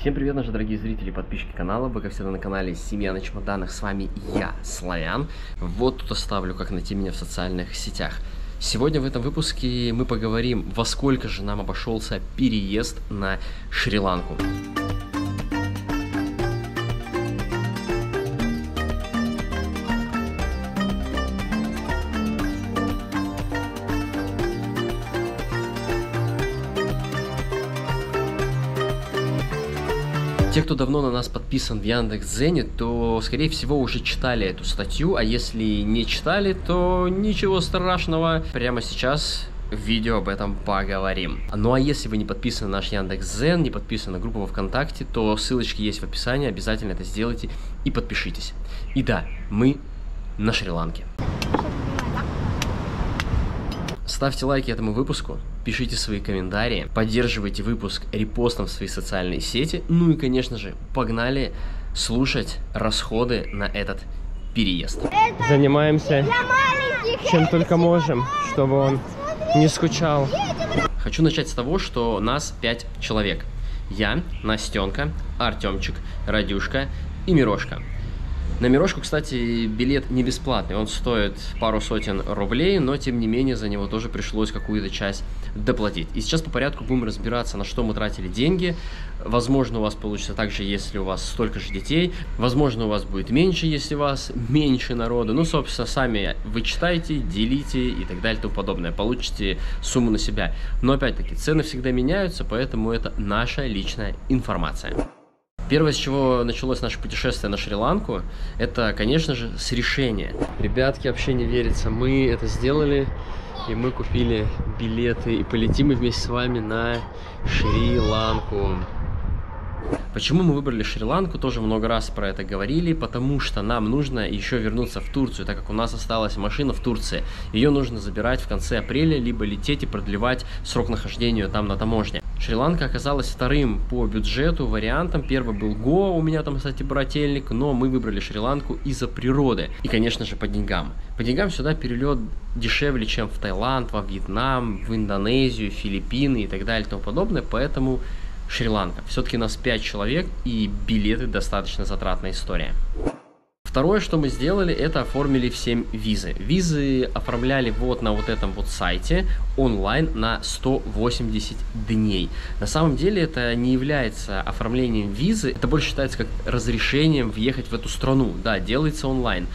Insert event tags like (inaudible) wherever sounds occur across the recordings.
Всем привет, наши дорогие зрители и подписчики канала. Вы, как всегда, на канале Семья на чемоданах. С вами я, Славян. Вот тут оставлю, как найти меня в социальных сетях. Сегодня в этом выпуске мы поговорим, во сколько же нам обошелся переезд на Шри-Ланку. Те, кто давно на нас подписан в Яндекс.Зене, то, скорее всего, уже читали эту статью, а если не читали, то ничего страшного. Прямо сейчас в видео об этом поговорим. Ну а если вы не подписаны на наш Яндекс.Зен, не подписаны на группу во Вконтакте, то ссылочки есть в описании, обязательно это сделайте и подпишитесь. И да, мы на Шри-Ланке. Ставьте лайки этому выпуску, пишите свои комментарии, поддерживайте выпуск репостом в свои социальные сети, ну и, конечно же, погнали слушать расходы на этот переезд. Занимаемся чем только можем, чтобы он не скучал. Хочу начать с того, что нас 5 человек. Я, Настенка, Артемчик, Радюшка и Мирошка. На Мирошку, кстати, билет не бесплатный, он стоит пару сотен рублей, но тем не менее за него тоже пришлось какую-то часть доплатить. И сейчас по порядку будем разбираться, на что мы тратили деньги. Возможно, у вас получится так же, если у вас столько же детей. Возможно, у вас будет меньше, если у вас меньше народу. Ну, собственно, сами вычитайте, делите и так далее и тому подобное. Получите сумму на себя. Но, опять-таки, цены всегда меняются, поэтому это наша личная информация. Первое, с чего началось наше путешествие на Шри-Ланку, это, конечно же, с решения. Ребятки, вообще не верится, мы это сделали, и мы купили билеты, и полетим мы вместе с вами на Шри-Ланку. Почему мы выбрали Шри-Ланку, тоже много раз про это говорили, потому что нам нужно еще вернуться в Турцию, так как у нас осталась машина в Турции. Ее нужно забирать в конце апреля, либо лететь и продлевать срок нахождения там на таможне. Шри-Ланка оказалась вторым по бюджету вариантом. Первый был Го, у меня там, кстати, брательник, но мы выбрали Шри-Ланку из-за природы. И, конечно же, по деньгам. По деньгам сюда перелет дешевле, чем в Таиланд, во Вьетнам, в Индонезию, Филиппины и так далее и тому подобное, поэтому Шри-Ланка. Все-таки нас 5 человек и билеты достаточно затратная история. Второе, что мы сделали, это оформили всем визы. Визы оформляли вот на вот этом вот сайте онлайн на 180 дней. На самом деле это не является оформлением визы, это больше считается как разрешением въехать в эту страну. Да, делается онлайн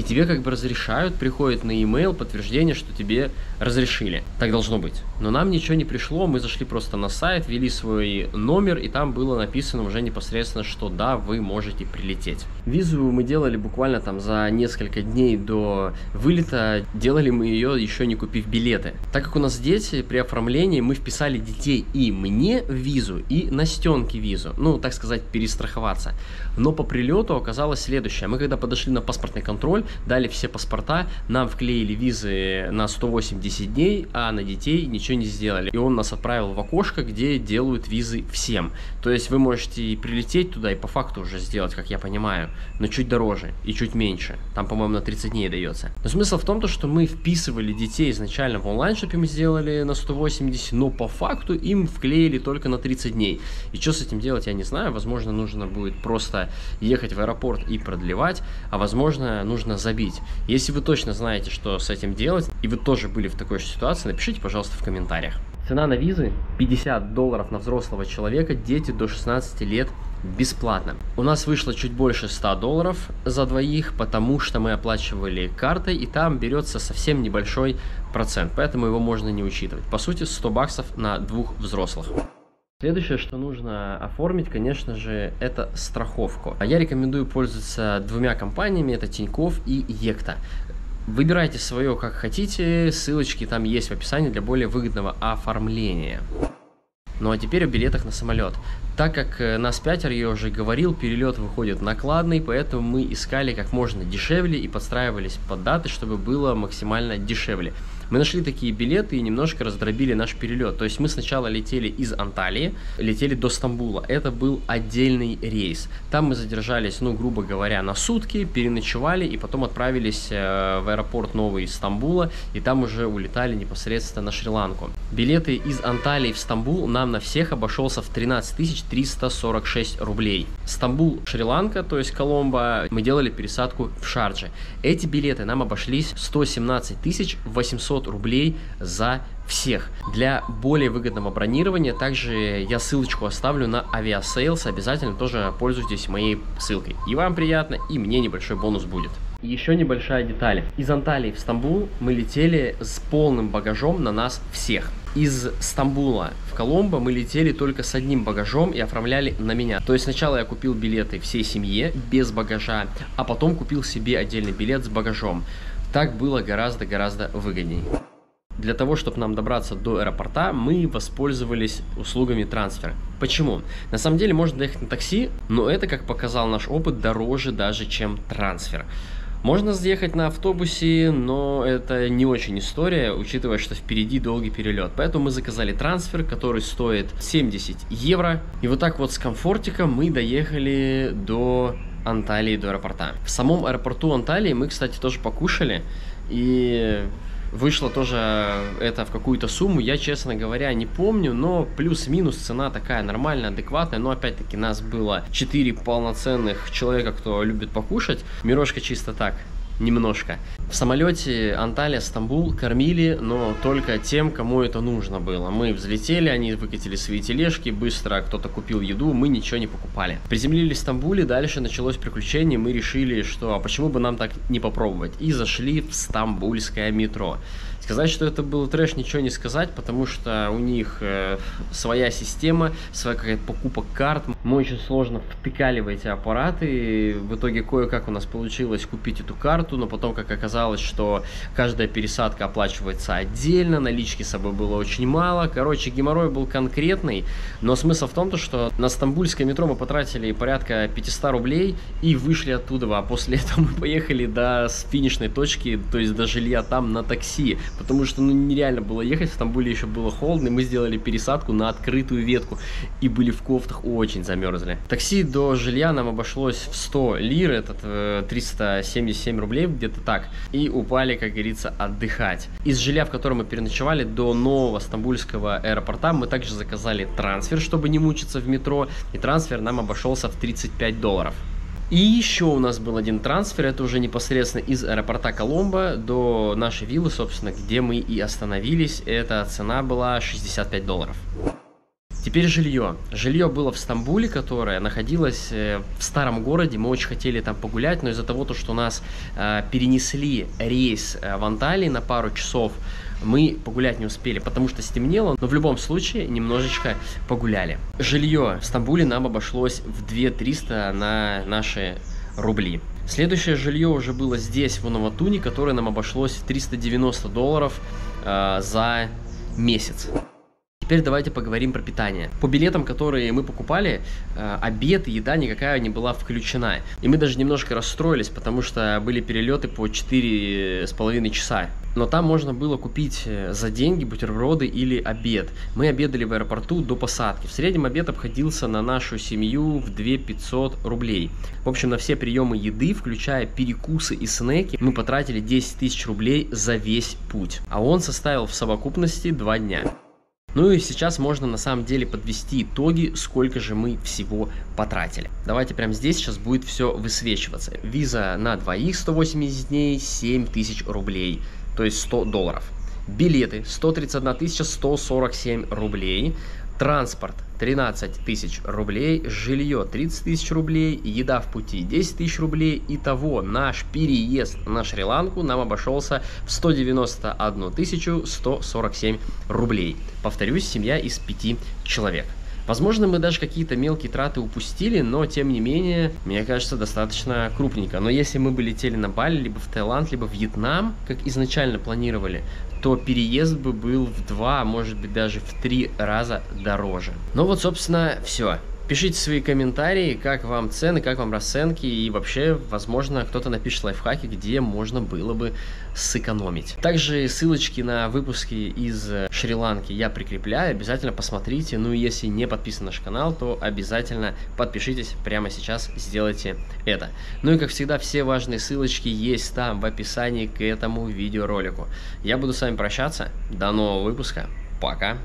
и тебе как бы разрешают, приходит на e-mail подтверждение, что тебе разрешили. Так должно быть. Но нам ничего не пришло, мы зашли просто на сайт, ввели свой номер, и там было написано уже непосредственно, что да, вы можете прилететь. Визу мы делали буквально там за несколько дней до вылета, делали мы ее еще не купив билеты. Так как у нас дети, при оформлении мы вписали детей и мне в визу, и Настенке визу, ну, так сказать, перестраховаться. Но по прилету оказалось следующее. Мы когда подошли на паспортный контроль, дали все паспорта, нам вклеили визы на 180 дней, а на детей ничего не сделали. И он нас отправил в окошко, где делают визы всем. То есть вы можете прилететь туда и по факту уже сделать, как я понимаю, но чуть дороже и чуть меньше. Там, по-моему, на 30 дней дается. Но смысл в том, что мы вписывали детей изначально в онлайн-шопе, мы сделали на 180, но по факту им вклеили только на 30 дней. И что с этим делать, я не знаю. Возможно, нужно будет просто ехать в аэропорт и продлевать, а возможно, нужно забить. Если вы точно знаете, что с этим делать, и вы тоже были в такой же ситуации, напишите, пожалуйста, в комментариях. Цена на визы 50 долларов на взрослого человека, дети до 16 лет бесплатно. У нас вышло чуть больше 100 долларов за двоих, потому что мы оплачивали картой, и там берется совсем небольшой процент, поэтому его можно не учитывать. По сути, 100 баксов на двух взрослых. Следующее, что нужно оформить, конечно же, это страховку. Я рекомендую пользоваться двумя компаниями, это Тиньков и Екта. Выбирайте свое как хотите, ссылочки там есть в описании для более выгодного оформления. Ну а теперь о билетах на самолет. Так как э, нас пятеро, я уже говорил, перелет выходит накладный, поэтому мы искали как можно дешевле и подстраивались под даты, чтобы было максимально дешевле. Мы нашли такие билеты и немножко раздробили наш перелет. То есть мы сначала летели из Анталии, летели до Стамбула. Это был отдельный рейс. Там мы задержались, ну, грубо говоря, на сутки, переночевали и потом отправились э, в аэропорт Новый из Стамбула, и там уже улетали непосредственно на Шри-Ланку. Билеты из Анталии в Стамбул нам на всех обошелся в 13 346 рублей. Стамбул, Шри-Ланка, то есть Коломбо, мы делали пересадку в Шардже. Эти билеты нам обошлись 117 800 рублей за всех. Для более выгодного бронирования также я ссылочку оставлю на Aviasales. Обязательно тоже пользуйтесь моей ссылкой. И вам приятно, и мне небольшой бонус будет. Еще небольшая деталь. Из Анталии в Стамбул мы летели с полным багажом на нас всех. Из Стамбула в Коломбо мы летели только с одним багажом и оформляли на меня. То есть сначала я купил билеты всей семье без багажа, а потом купил себе отдельный билет с багажом. Так было гораздо-гораздо выгодней. Для того, чтобы нам добраться до аэропорта, мы воспользовались услугами трансфера. Почему? На самом деле можно доехать на такси, но это, как показал наш опыт, дороже даже, чем трансфер. Можно съехать на автобусе, но это не очень история, учитывая, что впереди долгий перелет. Поэтому мы заказали трансфер, который стоит 70 евро. И вот так вот с комфортиком мы доехали до Анталии, до аэропорта. В самом аэропорту Анталии мы, кстати, тоже покушали. И Вышло тоже это в какую-то сумму, я, честно говоря, не помню, но плюс-минус цена такая нормальная, адекватная, но опять-таки нас было 4 полноценных человека, кто любит покушать. Мирошка чисто так, немножко. В самолете Анталия-Стамбул кормили, но только тем, кому это нужно было. Мы взлетели, они выкатили свои тележки, быстро кто-то купил еду, мы ничего не покупали. Приземлились в Стамбуле, дальше началось приключение, мы решили, что а почему бы нам так не попробовать. И зашли в стамбульское метро. Сказать, что это был трэш, ничего не сказать, потому что у них э, своя система, своя какая-то покупка карт. Мы очень сложно втыкали в эти аппараты. И в итоге кое-как у нас получилось купить эту карту, но потом, как оказалось, что каждая пересадка оплачивается отдельно, налички с собой было очень мало. Короче, геморрой был конкретный, но смысл в том, что на стамбульское метро мы потратили порядка 500 рублей и вышли оттуда, а после (laughs) этого мы поехали до финишной точки, то есть до жилья там на такси, потому что ну, нереально было ехать, в Стамбуле еще было холодно, и мы сделали пересадку на открытую ветку, и были в кофтах, очень замерзли. Такси до жилья нам обошлось в 100 лир, это э, 377 рублей, где-то так, и упали, как говорится, отдыхать. Из жилья, в котором мы переночевали, до нового стамбульского аэропорта мы также заказали трансфер, чтобы не мучиться в метро, и трансфер нам обошелся в 35 долларов. И еще у нас был один трансфер, это уже непосредственно из аэропорта Коломбо до нашей виллы, собственно, где мы и остановились. Эта цена была 65 долларов. Теперь жилье. Жилье было в Стамбуле, которое находилось э, в старом городе. Мы очень хотели там погулять, но из-за того, что нас э, перенесли рейс э, в Анталии на пару часов, мы погулять не успели, потому что стемнело, но в любом случае немножечко погуляли. Жилье в Стамбуле нам обошлось в 2300 на наши рубли. Следующее жилье уже было здесь, в Новотуне, которое нам обошлось в 390 долларов э, за месяц. Теперь давайте поговорим про питание. По билетам, которые мы покупали, э, обед и еда никакая не была включена. И мы даже немножко расстроились, потому что были перелеты по 4,5 часа. Но там можно было купить э, за деньги бутерброды или обед. Мы обедали в аэропорту до посадки. В среднем обед обходился на нашу семью в 2 500 рублей. В общем, на все приемы еды, включая перекусы и снеки, мы потратили 10 тысяч рублей за весь путь. А он составил в совокупности 2 дня. Ну и сейчас можно на самом деле подвести итоги, сколько же мы всего потратили. Давайте прямо здесь сейчас будет все высвечиваться. Виза на двоих 180 дней 7 тысяч рублей, то есть 100 долларов. Билеты 131 147 рублей. Транспорт 13 тысяч рублей, жилье 30 тысяч рублей, еда в пути 10 тысяч рублей. Итого наш переезд на Шри-Ланку нам обошелся в 191 тысячу 147 рублей. Повторюсь, семья из 5 человек. Возможно, мы даже какие-то мелкие траты упустили, но тем не менее, мне кажется, достаточно крупненько. Но если мы бы летели на Бали, либо в Таиланд, либо в Вьетнам, как изначально планировали, то переезд бы был в два, а может быть даже в три раза дороже. Ну вот, собственно, все. Пишите свои комментарии, как вам цены, как вам расценки и вообще, возможно, кто-то напишет лайфхаки, где можно было бы сэкономить. Также ссылочки на выпуски из Шри-Ланки я прикрепляю, обязательно посмотрите. Ну и если не подписан на наш канал, то обязательно подпишитесь прямо сейчас, сделайте это. Ну и как всегда, все важные ссылочки есть там в описании к этому видеоролику. Я буду с вами прощаться, до нового выпуска, пока!